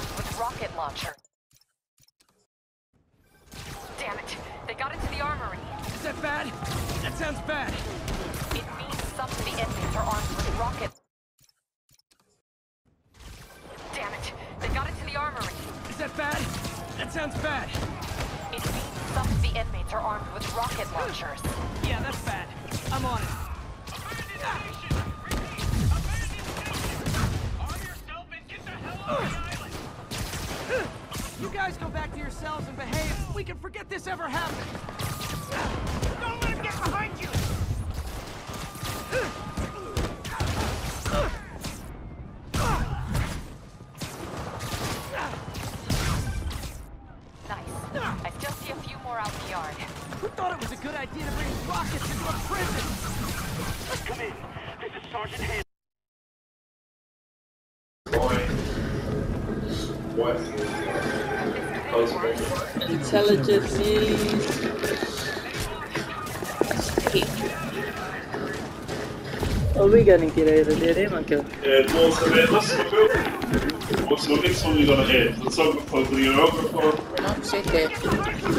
armed with rocket launcher. Damn it! They got into the armory. Is that bad? That sounds bad. It means some of the inmates are armed with rocket. Damn it! They got into the armory. Is that bad? That sounds bad. It means some of the inmates are armed with rocket launchers. Yeah, that's bad. I'm on it. You guys go back to your cells and behave. We can forget this ever happened. Don't let him get behind you! Nice. I still see a few more out in the yard. Who thought it was a good idea to bring rockets into a prison? Let's come in. This is Sergeant Hand. What? Intelligence. Are we gonna get out of there, Michael? Uh, well, so then let's go. What's the next one we're gonna hit? Photographer, videographer, Not sicker.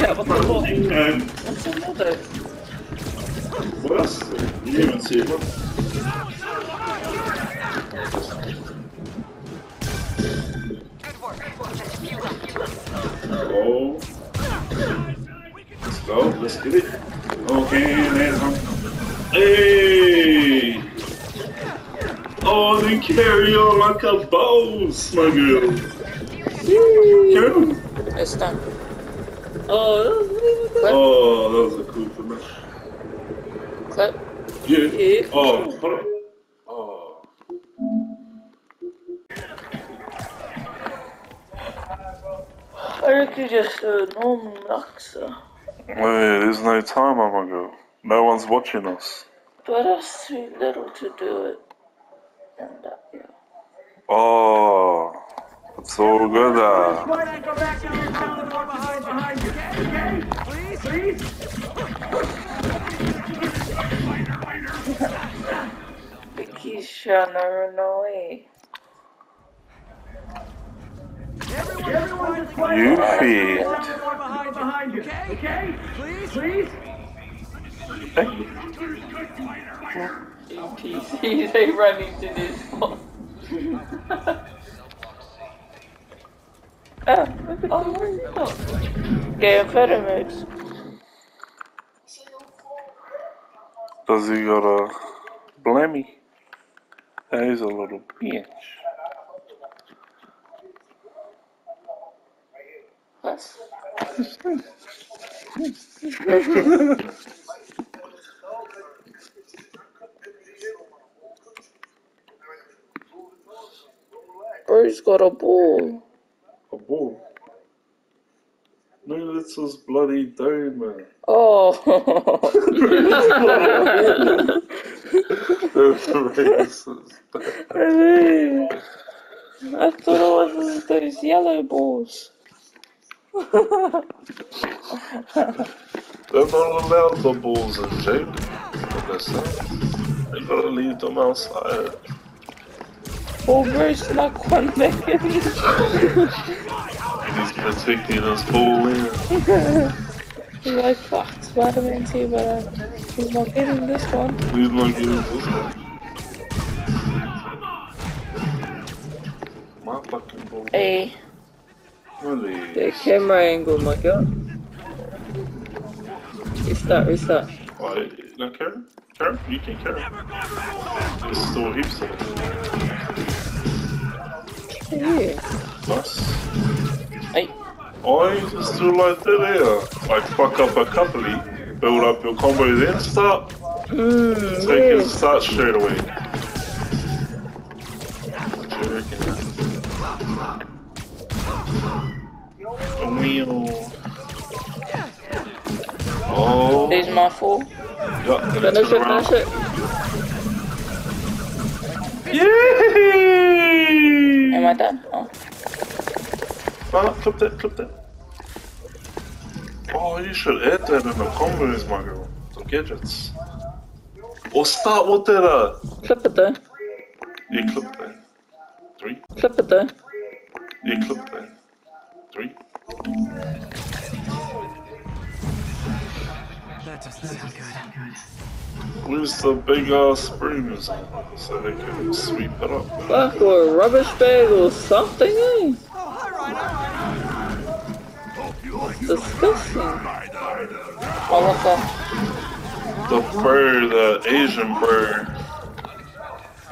Ja, wat dan nog? and Wat zijn modder? what else? You didn't even see it. Left. Oh. Let's go. Let's get it. Okay, hands on. Hey! Oh, they carry on like a boss, my girl. Carry on. Is dat? Oh, dat is niet Oh, that was a cool finish. Clip. Yeah. Yeah. Oh, hold on. Or you could just uh, normal Laksa. Wait, there's no time, my girl. No one's watching us. But that's too little to do it. And that, yeah. Oh, it's all good. Uh. Why not go back down and down the door behind you? Behind you, okay? Okay? Please? Please? Vicky's trying to run away. Everyone, everyone just You feed. down the door behind, behind you, okay? Okay? Please? Please? NPCs they running to this spot. ah, oh, where you go? Get amphetamines. Does he got a blammy? That is a little bitch. What? Bro's got a ball. A bull. No, that's his bloody dome. Oh. I thought it was those yellow balls. They're not allowed the bulls in jail. What they say. They gotta leave them outside. Oh, Bro snuck one. He's protecting his bull in. He's like, fuck, Spider-Man 2, but uh, he's not getting this one. He's not getting this one. My fucking. Hey, Really? the camera angle, my god. Restart, restart. Why? No, Karen? Karen? You can carry. There's still heaps of it. Hey, Nice. hey. Why is it still like that there? Like fuck up a couple, build up your combo, then start. Mmm, Take it yes. start straight away. What you reckon? A wheel. Oh. There's my four. Yeah, gonna Finish it, around. finish it. Yay! Am I done? Oh. Ah, clip that, clip that. Oh, you should add that in the combos, my girl. The gadgets. Or start with that, uh. Clip it though. You clip that. Three. Clip it though. You clipped that. Three. That doesn't sound good. Where's the big ass spoons so they can sweep it up? Fuck, or a rubbish bag or something, eh? Oh, hi, Ryder. Disgusting. Oh, what the? The bird, the Asian bird,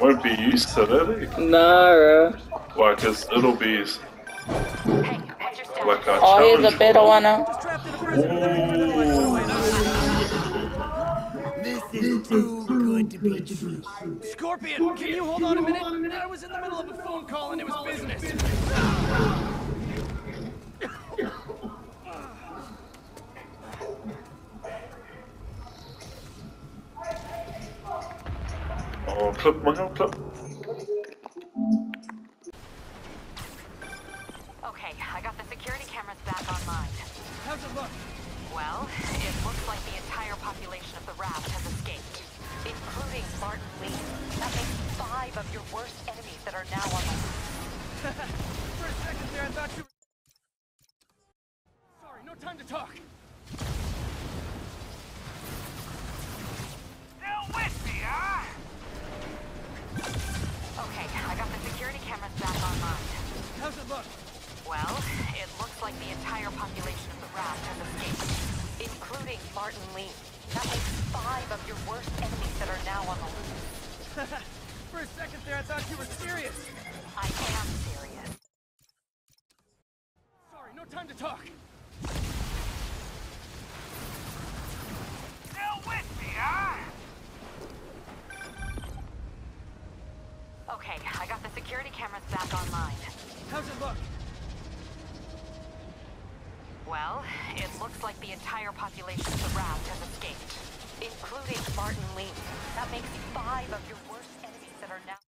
won't be used to that. Eh? Nah, bro. Why? Cause it'll be like a Oh, here's challenge. a better one now. Just a prison. This is too good to be true. Scorpion, can you hold on a minute? I was in the middle of a phone call and it was business. Oh, clip my hand, clip. Population of the raft has escaped, including Martin Li. That makes five of your worst enemies that are now on the. For a second there, I thought you. Sorry, no time to talk. Still with me, huh? Okay, I got the security cameras back online. How's it look? Well, it looks like the entire population of the raft has escaped, including Martin Li. That makes five of your worst enemies that are now on the loose. For a second there, I thought you were serious. I am serious. Sorry, no time to talk. Still with me, huh? Okay, I got the security cameras back online. How's it look? Well, it looks like the entire population of the raft has escaped, including Martin Li. That makes five of your worst enemies that are now...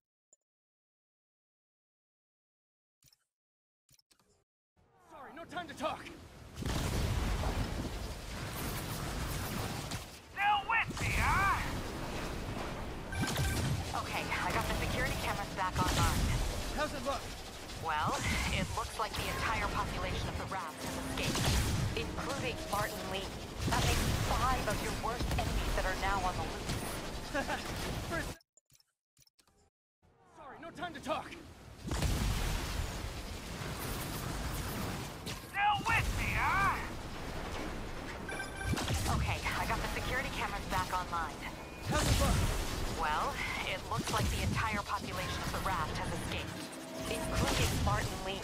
looks like the entire population of the raft has escaped, including Martin Li.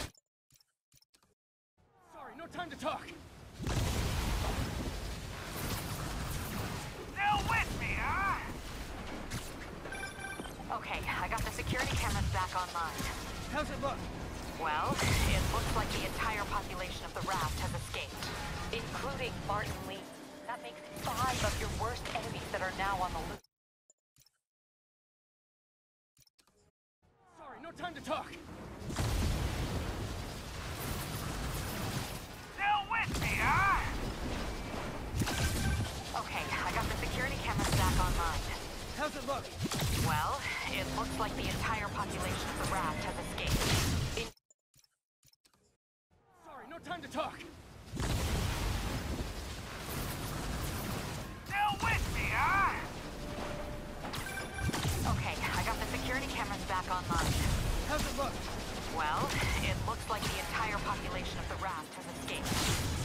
Sorry, no time to talk. Still with me, huh? Okay, I got the security cameras back online. How's it look? Well, it looks like the entire population of the raft has escaped, including Martin Li. That makes five of your worst enemies that are now on the loose. Time to talk. Still with me, huh? Okay, I got the security cameras back online. How's it look? Well, it looks like the entire population of the raft has escaped. In Sorry, no time to talk. Still with me, huh? okay, I got the security cameras back online. How's it look? Well, it looks like the entire population of the raft has escaped,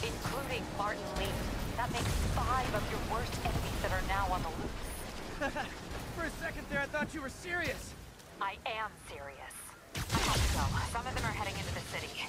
including Martin Li. That makes five of your worst enemies that are now on the loose. For a second there, I thought you were serious. I am serious. I have to go. Some of them are heading into the city.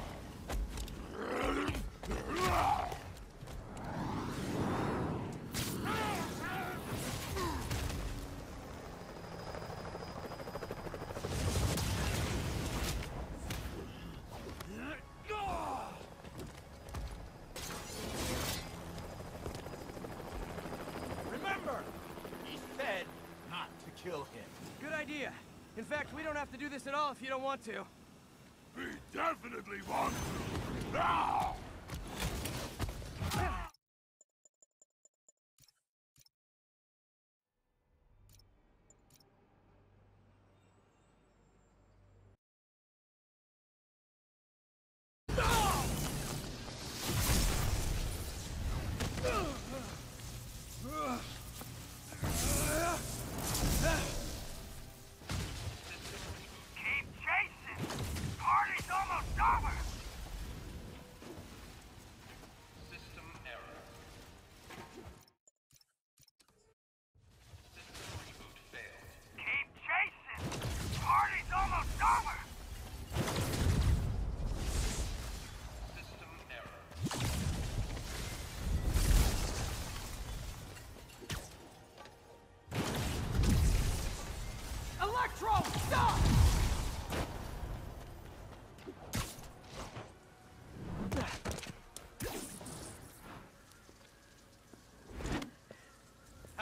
Idea. In fact, we don't have to do this at all if you don't want to. We definitely want to. Now!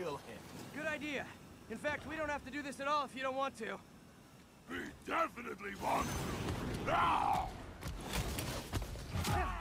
kill him. Good idea. In fact, we don't have to do this at all if you don't want to. We definitely want to. Now! Ah!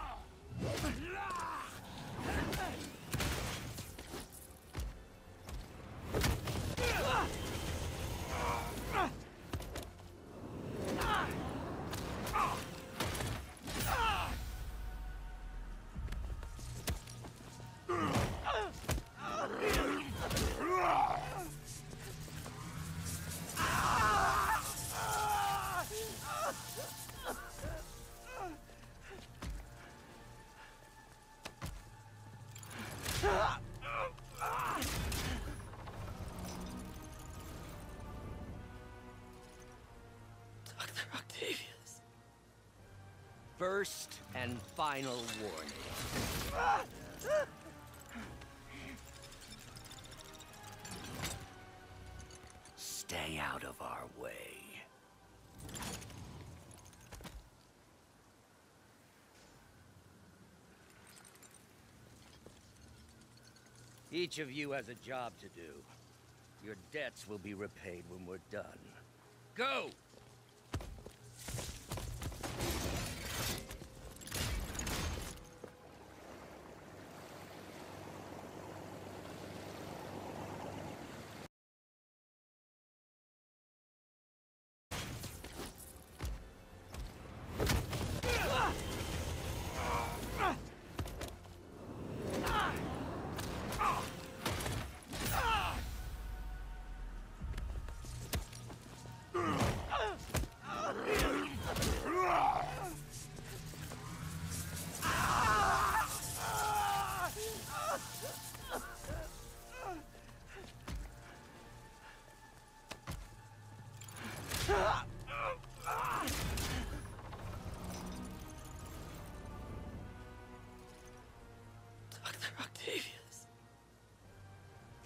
First and final warning. Stay out of our way. Each of you has a job to do. Your debts will be repaid when we're done. Go!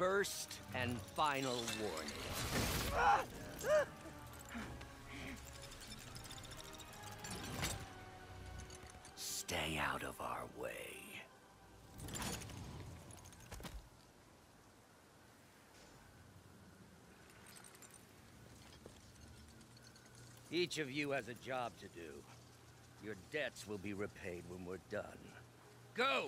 First and final warning. Stay out of our way. Each of you has a job to do. Your debts will be repaid when we're done. Go!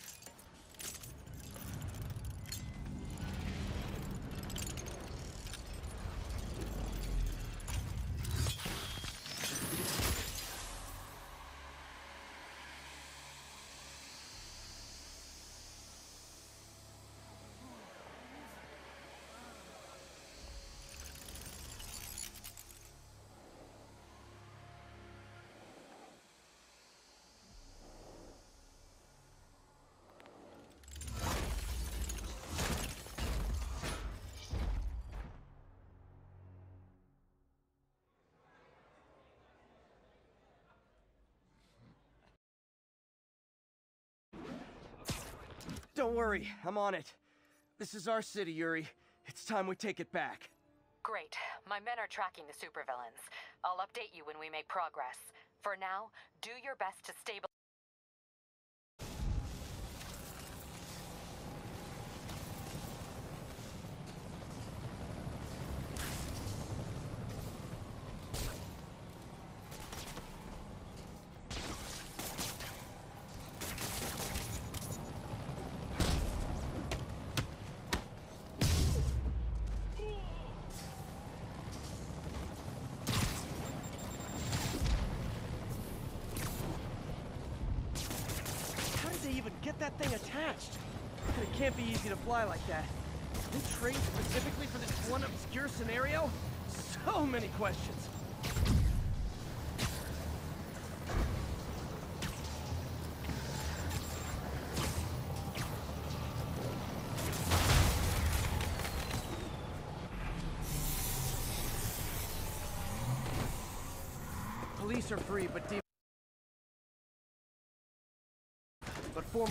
Don't worry, I'm on it. This is our city, Yuri. It's time we take it back. Great. My men are tracking the supervillains. I'll update you when we make progress. For now, do your best to stabilize. Even get that thing attached? It can't be easy to fly like that. They trained specifically for this one obscure scenario? So many questions. Police are free, but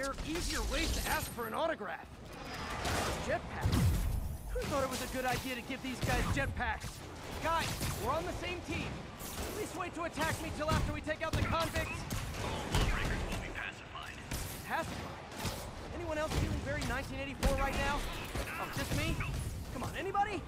There are easier ways to ask for an autograph. Jetpack. Who thought it was a good idea to give these guys jetpacks? Guys, we're on the same team. Please wait to attack me till after we take out the convicts. Lawbreakers will be pacified. Pacified. Anyone else feeling very 1984 right now? Oh, just me? Come on, anybody?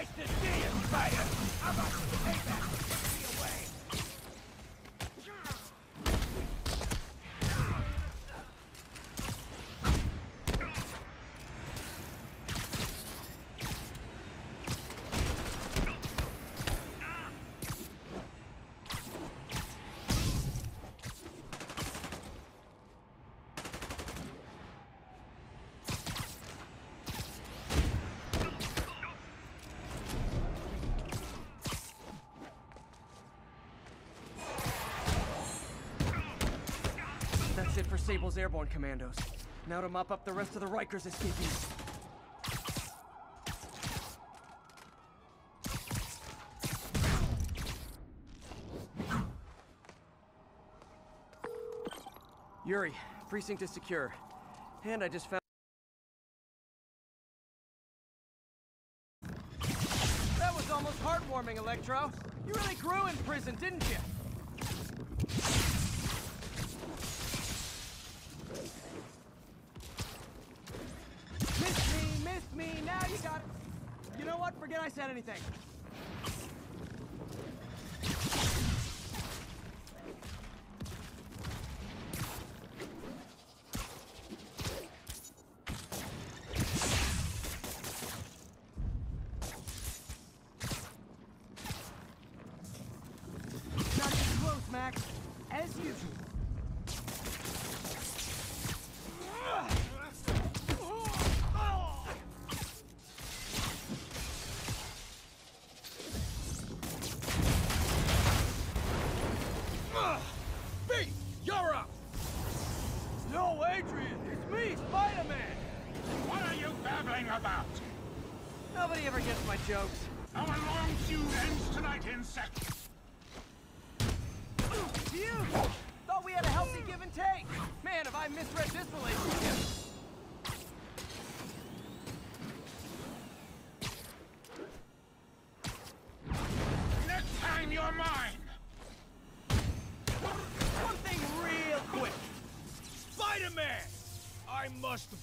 Nice to see you, Spider. How about you take that pussy away? That's it for Sable's airborne commandos. Now to mop up the rest of the Rikers escapees. Yuri, precinct is secure. And I just found... That was almost heartwarming, Electro. You really grew in prison, didn't you? 业主嘛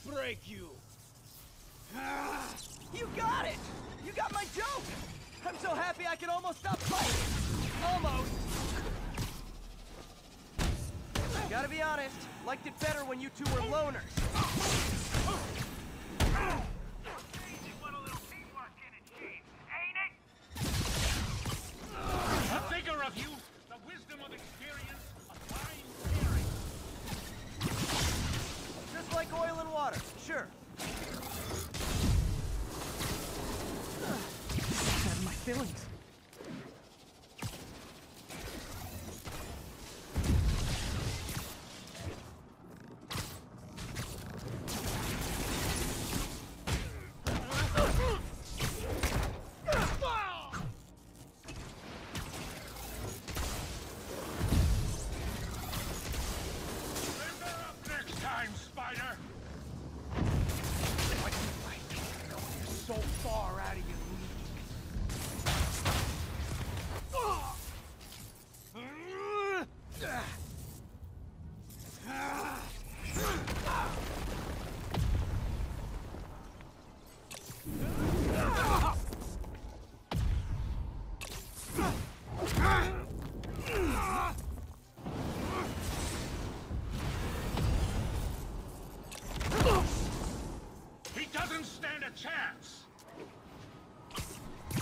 break you. Ah, you got it! You got my joke! I'm so happy I can almost stop fighting! Almost! Gotta be honest, liked it better when you two were loners. Oil and water, sure. Of my chance! Yeah,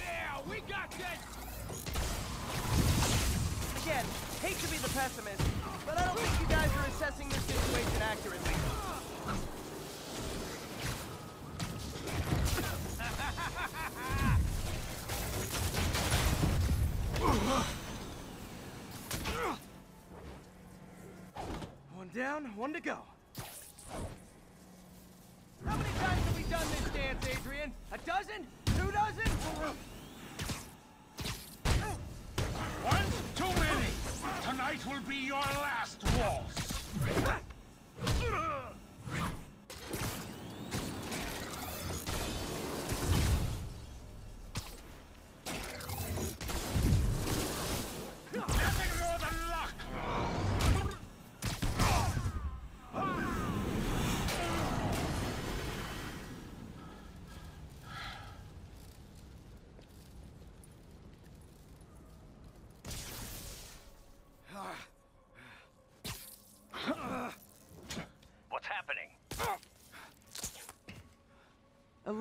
yeah, we got this! Again, hate to be the pessimist, but I don't think you guys are assessing this situation accurately. One down, one to go.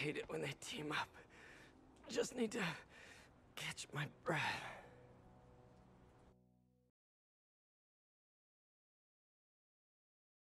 Hate it when they team up. Just need to catch my breath.